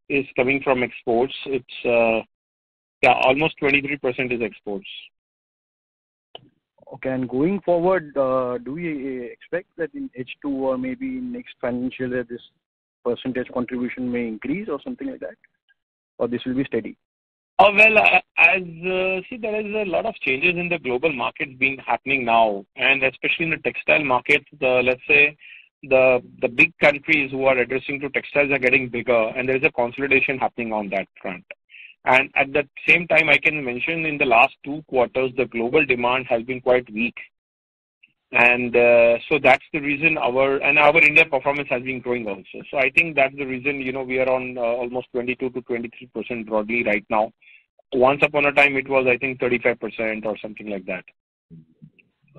is coming from exports. It's, yeah, almost 23% is exports. Okay. And going forward, do we expect that in H2 or maybe next financial year, this percentage contribution may increase or something like that? Or this will be steady? Oh, well, uh, as uh, see, there is a lot of changes in the global market being happening now, and especially in the textile market, let's say the big countries who are addressing to textiles are getting bigger, and there is a consolidation happening on that front. And at the same time, I can mention in the last two quarters, the global demand has been quite weak. And uh so that's the reason our and our India performance has been growing also. So I think that's the reason, you know, we are on uh, almost 22%-23% broadly right now. Once upon a time, it was, I think, 35% or something like that.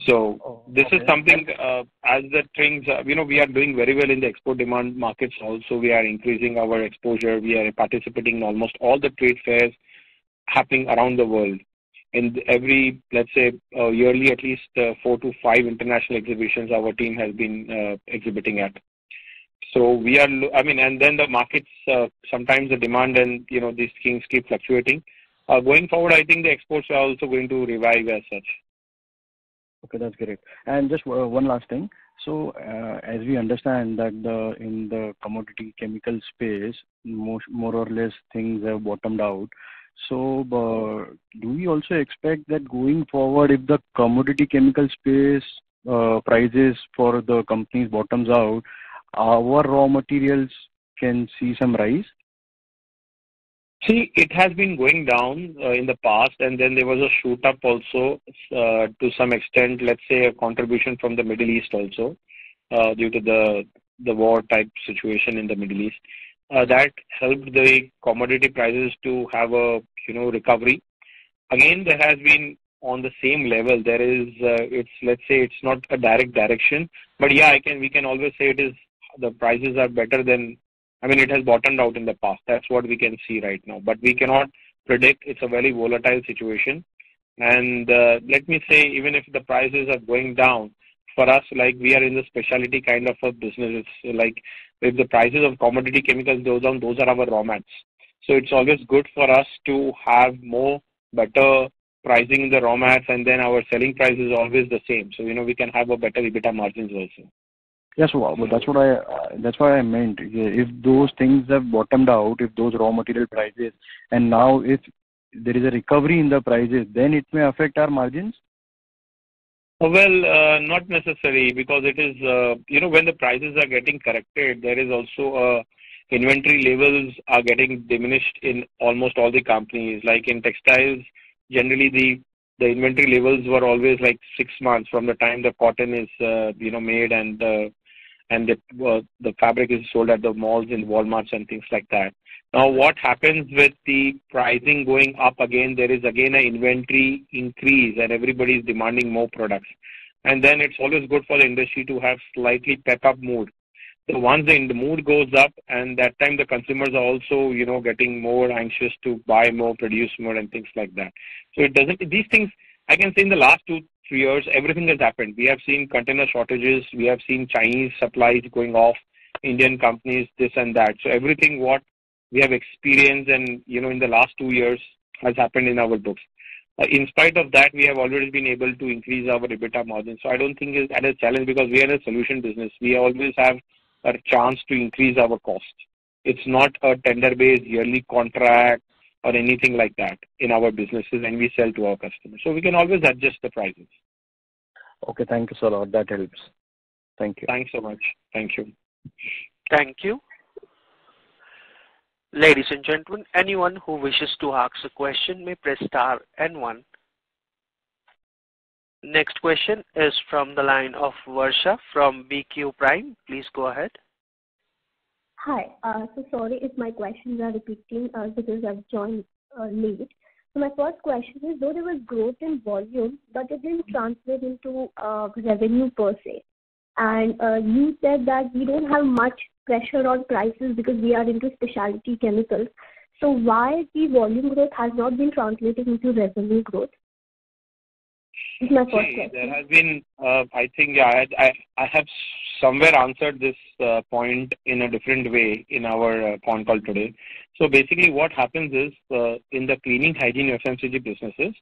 So oh, this is something, uh, as the things, uh, you know, we are doing very well in the export demand markets also. We are increasing our exposure. We are participating in almost all the trade fairs happening around the world. In every, let's say, uh, yearly, at least four to five international exhibitions our team has been exhibiting at. So we are, I mean, and then the markets, sometimes the demand and, you know, these things keep fluctuating. Uh, going forward, I think the exports are also going to revive as such. Okay. That's great. And just uh, one last thing. So, uh, as we understand that in the commodity chemical space, more or less things have bottomed out. So, do we also expect that going forward, if the commodity chemical space prices for the companies bottoms out, our raw materials can see some rise? See, it has been going down uh, in the past, and then there was a shoot-up also uh, to some extent, let's say, a contribution from the Middle East also uh, due to the war-type situation in the Middle East. That helped the commodity prices to have a, you know, recovery. Again, there has been on the same level. There is, let's say, it's not a direct direction. But yeah, I can we can always say it is the prices are better than, I mean, it has bottomed out in the past. That's what we can see right now. But we cannot predict. It's a very volatile situation. And uh, let me say, even if the prices are going down, for us, like we are in the specialty kind of a business, it's like if the prices of commodity chemicals go down, those are our raw mats. So it's always good for us to have more better pricing in the raw mats, and then our selling price is always the same. So you know, we can have a better EBITDA margins also. Yes. That's what I uh, that's what I meant. If those things have bottomed out, if those raw material prices, and now if there is a recovery in the prices, then it may affect our margins? Well, uh, not necessarily because it is, uh, you know, when the prices are getting corrected, there is also inventory levels are getting diminished in almost all the companies. Like in textiles, generally, the inventory levels were always like six months from the time the cotton is, you know, made and the the fabric is sold at the malls and Walmarts and things like that. Now, what happens with the pricing going up again, there is again an inventory increase, and everybody is demanding more products. And then It is always good for the industry to have slightly pep-up mood. The once the in the mood goes up, and that time, the consumers are also, you know, getting more anxious to buy more, produce more, and things like that. So it doesn't. These things, I can say in the last two, three years, everything has happened. We have seen container shortages. We have seen Chinese supplies going off, Indian companies, this and that. So everything what we have experienced and, you know, in the last two years has happened in our books. Uh, in spite of that, we have already been able to increase our EBITDA margin. So I don't think it's at a challenge because we are a solution business. We always have a chance to increase our cost. It's not a tender-based yearly contract or anything like that in our businesses and we sell to our customers. So we can always adjust the prices. Okay. Thank you, sir. That helps. Thank you. Thanks so much. Thank you. Thank you. Ladies and gentlemen, anyone who wishes to ask a question may press star and one. Next question is from the line of Varsha from BQ Prime. Please go ahead. Hi. Uh, so sorry if my questions are repeating uh, because I've joined uh, late. So my first question is, though there was growth in volume, but it didn't translate into revenue per se. And you said that we don't have much pressure on prices because we are into specialty chemicals. So why the volume growth has not been translating into revenue growth? My first question. There has been, I think, yeah, I have somewhere answered this uh, point in a different way in our uh, phone call today. So basically, what happens is uh, in the cleaning hygiene FMCG businesses,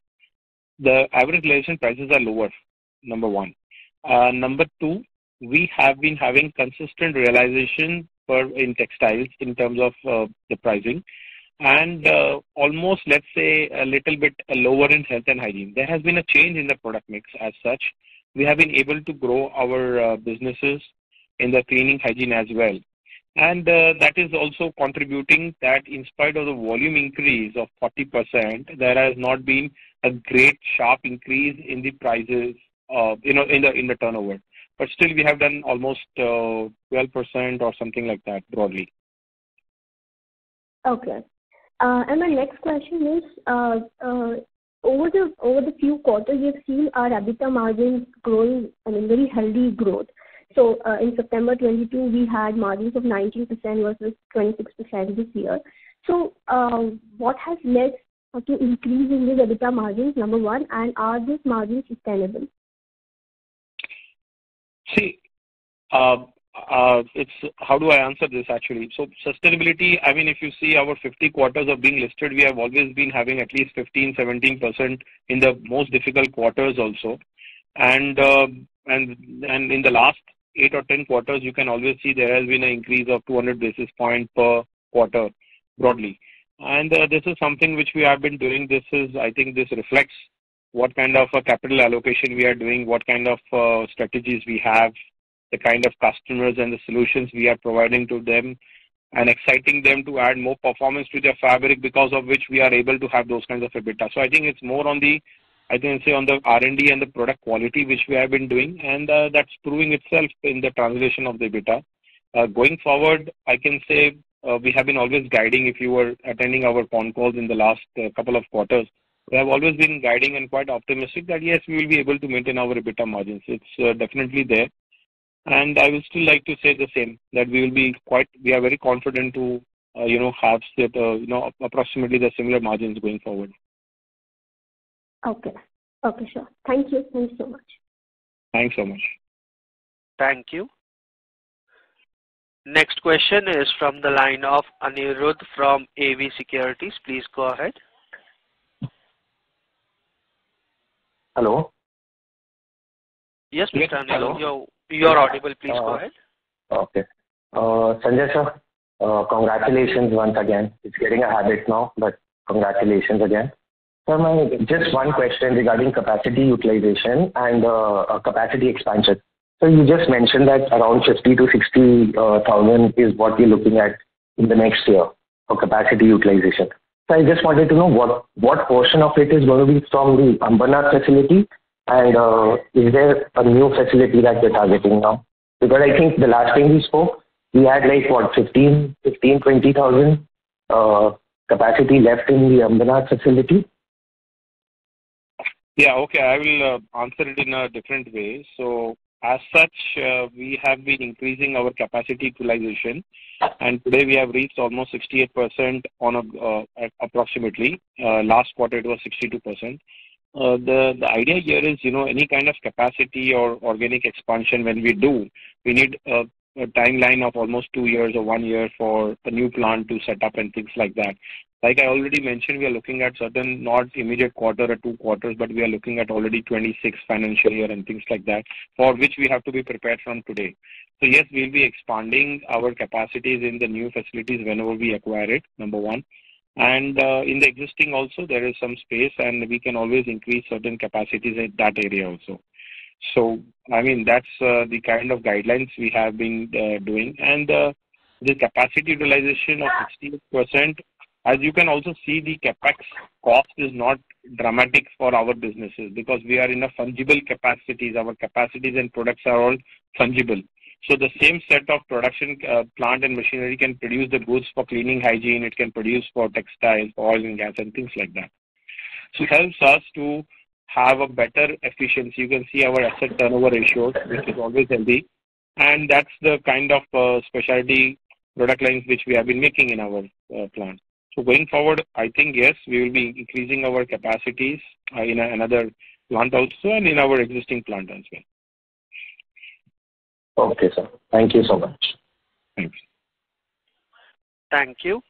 the average realization prices are lower, number one. Number two, we have been having consistent realization in textiles in terms of the pricing and almost, let's say, a little bit lower in health and hygiene. There has been a change in the product mix as such. We have been able to grow our uh, businesses in the cleaning hygiene as well. And uh, that is also contributing that in spite of the volume increase of 40%, there has not been a great sharp increase in the prices in the turnover. But still, we have done almost uh, 12% or something like that broadly. Okay. And my next question is, over the few quarters, we've seen our EBITDA margins growing, I mean, very healthy growth. So, uh, in September 2022, we had margins of 19% versus 26% this year. So, uh, what has led to increasing these EBITDA margins, number one, and are these margins sustainable? See, uh, Uh, how do I answer this, actually? So sustainability, I mean, if you see our 50 quarters of being listed, we have always been having at least 15%-17% in the most difficult quarters also. Uh, and in the last 8 or 10 quarters, you can always see there has been an increase of 200 basis points per quarter broadly. And uh, this is something which we have been doing. This is, I think this reflects what kind of a capital allocation we are doing, what kind of strategies we have, the kind of customers and the solutions we are providing to them, and exciting them to add more performance to their fabric because of which we are able to have those kinds of EBITDA. So I think it's more on the, I can say, on the R&D and the product quality which we have been doing, and uh, that's proving itself in the translation of the EBITDA. Uh, going forward, I can say uh, we have been always guiding. If you were attending our phone calls in the last couple of quarters, we have always been guiding and quite optimistic that, yes, we will be able to maintain our EBITDA margins. It's definitely there. I would still like to say the same, that we will be quite, we are very confident to uh you know have approximately the similar margins going forward. Okay. Okay. Sure. Thank you. Thank you so much. Thanks so much. Thank you. Next question is from the line of Anirudh from AV Securities. Please go ahead. Hello? Yes, Mr. Aniruddh. You're audible. Please go uh, ahead. Okay. Uh, Sanjay sir, uh, congratulations once again. It's getting a habit now, but congratulations again. Sir, just one question regarding capacity utilization and capacity expansion. So you just mentioned that around 50,000-60,000 is what you're looking at in the next year for capacity utilization. So I just wanted to know what what portion of it is going to be from the Ambernath facility, and uh, is there a new facility that you're targeting now? Because I think the last time we spoke, we had like, what, 15,000-20,000 uh, capacity left in the Ambernath facility? Yeah. Okay. I will uh, answer it in a different way. So as such, we have been increasing our capacity utilization, and today we have reached almost 68% on approximately. Last quarter, it was 62%. Uh, the idea here is you know, any kind of capacity or organic expansion when we do, we need a timeline of almost two years or one year for a new plant to set up and things like that. Like I already mentioned, we are looking at certain not immediate quarter or two quarters, but we are looking at already 26 financial year and things like that, for which we have to be prepared from today. So yes, we'll be expanding our capacities in the new facilities whenever we acquire it, number one. And uh, in the existing also, there is some space, and we can always increase certain capacities in that area also. So, I mean, that's uh, the kind of guidelines we have been uh, doing. And the capacity utilization of 68%, as you can also see, the capex cost is not dramatic for our businesses because we are in a fungible capacities. Our capacities and products are all fungible. So the same set of production uh, plant and machinery can produce the goods for cleaning hygiene. It can produce for textiles, oil and gas, and things like that. So it helps us to have a better efficiency. You can see our asset turnover ratios, which is always healthy. And that's the kind of uh, specialty product lines which we have been making in our uh, plant. So going forward, I think, yes, we will be increasing our capacities uh, in another plant also and in our existing plant as well. Okay, sir. Thank you so much. Thanks. Thank you.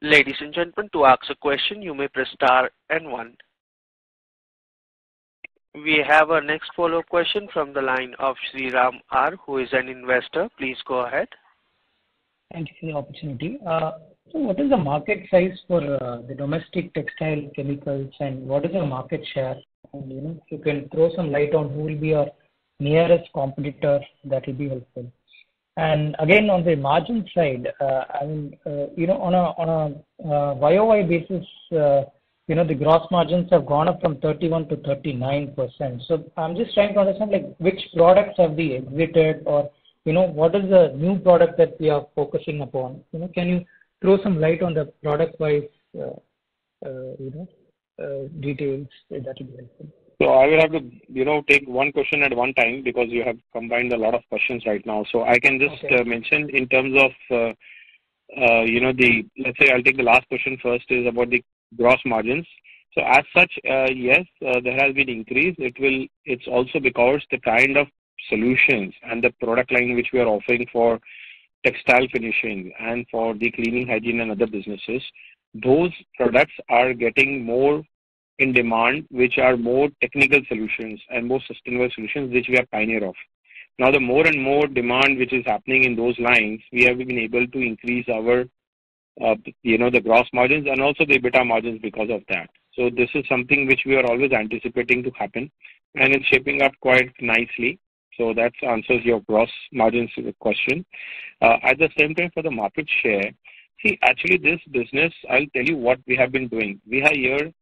Ladies and gentlemen, to ask a question, you may press star and one. We have our next follow-up question from the line of Sriram R, who is an investor. Please go ahead. Thank you for the opportunity. Uh, so what is the market size for uh, the domestic textile chemicals, and what is the market share? And, you know, if you can throw some light on who will be our nearest competitor, that will be helpful. And again, on the margin side, uh, I mean, uh, you know, on a on a YOY basis, uh, you know, the gross margins have gone up from 31 to 39 percent. So I'm just trying to understand, like, which products have we exited, or you know, what is the new product that we are focusing upon? You know, can you throw some light on the product-wise, you know, details? That would be helpful. So I will have to, you know, take one question at one time because you have combined a lot of questions right now. So I can just uh, mention in terms of, uh, uh, you know, the, let's say I'll take the last question first is about the gross margins. So as such, uh, yes, uh, there has been increase. It will, it's also because the kind of solutions and the product line which we are offering for textile finishing and for the cleaning hygiene and other businesses, those products are getting more in demand, which are more technical solutions and more sustainable solutions, which we are pioneer of. Now, the more and more demand which is happening in those lines, we have been able to increase our, uh, you know, the gross margins and also the EBITDA margins because of that. So this is something which we are always anticipating to happen, and it's shaping up quite nicely. So that answers your gross margins question. Uh, at the same time, for the market share, see, actually, this business, I'll tell you what we have been doing. We have here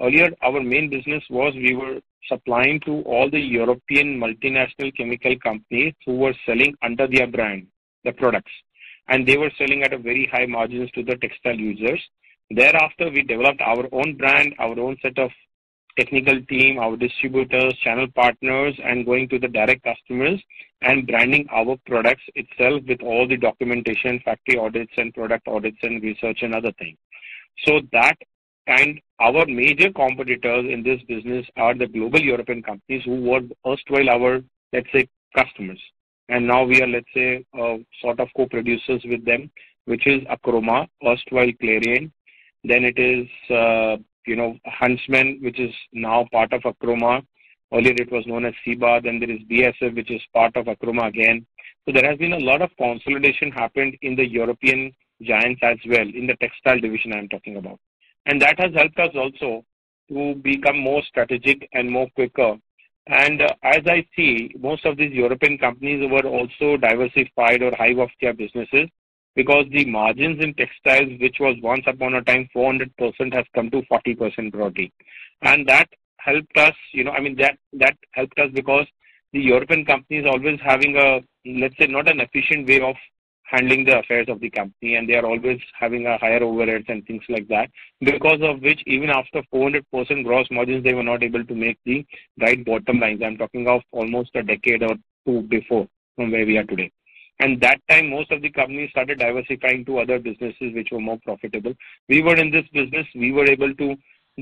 Earlier, our main business was we were supplying to all the European multinational chemical companies who were selling under their brand, the products. And they were selling at a very high margins to the textile users. Thereafter, we developed our own brand, our own set of technical team, our distributors, channel partners, and going to the direct customers and branding our products itself with all the documentation, factory audits and product audits and research and other things. So that and our major competitors in this business are the global European companies who were erstwhile our, let's say, customers. And now we are, let's say, uh, sort of co-producers with them, which is Archroma, erstwhile Clariant. Then it is, uh, you know, Huntsman, which is now part of Archroma. Earlier it was known as Ciba. Then there is BASF, which is part of Archroma again. So there has been a lot of consolidation happened in the European giants as well, in the textile division I'm talking about. And that has helped us also to become more strategic and more quicker. And uh, as I see, most of these European companies were also diversified or of their businesses because the margins in textiles, which was once upon a time 400%, has come to 40% broadly. And that helped us, you know, I mean, that, that helped us because the European companies always having a, let's say, not an efficient way of handling the affairs of the company and they are always having a higher overheads and things like that because of which even after 400% gross margins they were not able to make the right bottom lines. I'm talking of almost a decade or two before from where we are today. And that time most of the companies started diversifying to other businesses which were more profitable. We were in this business. We were able to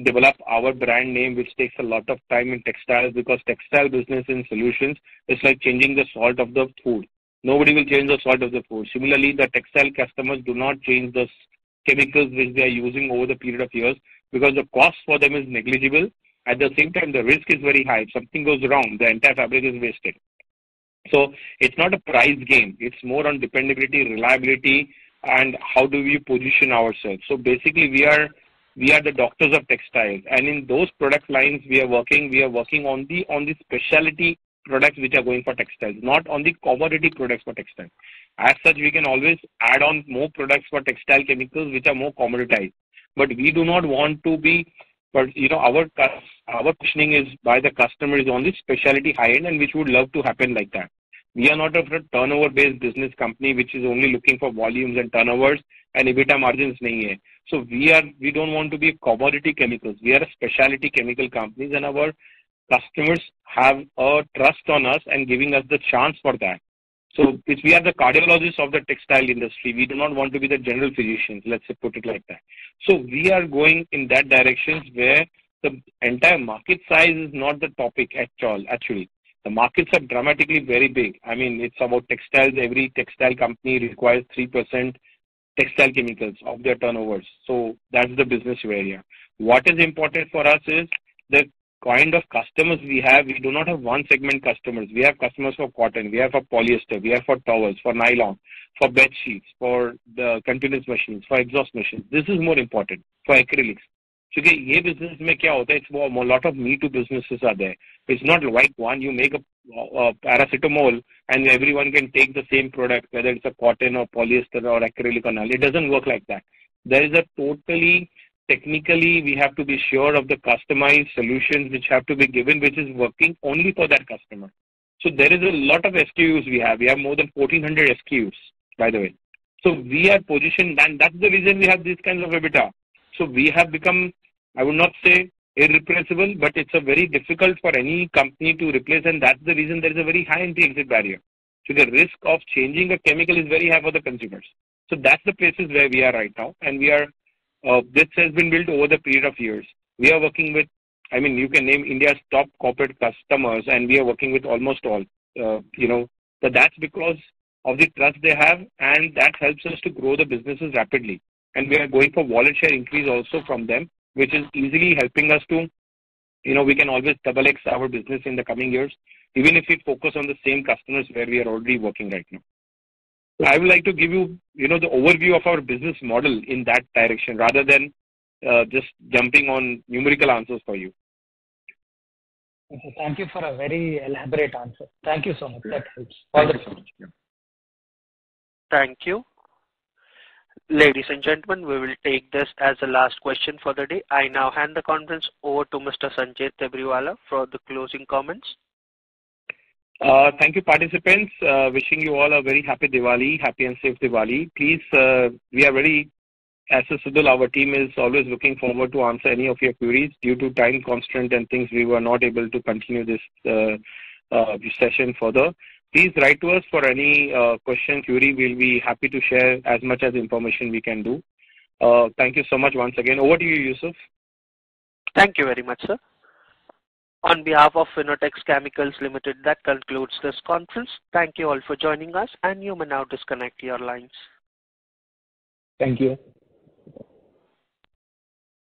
develop our brand name which takes a lot of time in textiles because textile business in solutions is like changing the salt of the food Nobody will change the salt of the food. Similarly, the textile customers do not change the chemicals which they are using over the period of years because the cost for them is negligible. At the same time, the risk is very high. If something goes wrong, the entire fabric is wasted. So it's not a price game. It's more on dependability, reliability, and how do we position ourselves. So basically, we are we are the doctors of textiles, and in those product lines we are working. We are working on the on the specialty products which are going for textiles, not on the commodity products for textiles. As such, we can always add on more products for textile chemicals which are more commoditized. But we do not want to be, but you know, our our positioning is by the customer is on the specialty high end, and which would love to happen like that. We are not a turnover-based business company which is only looking for volumes and turnovers and EBITDA margins. So we are we don't want to be commodity chemicals. We are a specialty chemical companies, and our customers have a trust on us and giving us the chance for that. So if we are the cardiologists of the textile industry. We do not want to be the general physicians, let's say, put it like that. So we are going in that direction where the entire market size is not the topic at all, actually. The markets are dramatically very big. I mean, it's about textiles. Every textile company requires 3% textile chemicals of their turnovers. So that's the business area. What is important for us is the kind of customers we have, we do not have one segment customers. We have customers for cotton, we have for polyester, we have for towels, for nylon, for bed sheets, for the continuous machines, for exhaust machines. This is more important for acrylics. क्योंकि ये business में क्या होता है it's a lot of me too businesses are there. It's not like one you make a, a paracetamol and everyone can take the same product whether it's a cotton or polyester or acrylic or not. It doesn't work like that. There is a totally technically we have to be sure of the customized solutions which have to be given which is working only for that customer. So there is a lot of SKUs we have. We have more than 1400 SKUs by the way. So we are positioned and that's the reason we have these kinds of EBITDA. So we have become, I would not say irreplaceable, but it's a very difficult for any company to replace and that's the reason there is a very high entry exit barrier. So the risk of changing a chemical is very high for the consumers. So that's the places where we are right now and we are this has been built over the period of years. We are working with, I mean, you can name India's top corporate customers, and we are working with almost all. Uh, you know, but that's because of the trust they have, and that helps us to grow the businesses rapidly. And we are going for wallet share increase also from them, which is easily helping us to, you know, we can always double X our business in the coming years, even if we focus on the same customers where we are already working right now. I would like to give you, you know, the overview of our business model in that direction rather than uh, just jumping on numerical answers for you. Thank you for a very elaborate answer. Thank you so much. That helps. All thank you so much. Thank you. Ladies and gentlemen, we will take this as the last question for the day. I now hand the conference over to Mr. Sanjay Tibrewala for the closing comments. Uh, thank you, participants. Uh, wishing you all a very happy Diwali, happy and safe Diwali. Please, uh, we are very accessible. Our team is always looking forward to answer any of your queries. Due to time constraint and things, we were not able to continue this session further. Please write to us for any question, query. We'll be happy to share as much as information we can do. thank you so much once again. Over to you, Yusuf. Thank you very much, sir. On behalf of Fineotex Chemicals Limited, that concludes this conference. Thank you all for joining us, and you may now disconnect your lines. Thank you.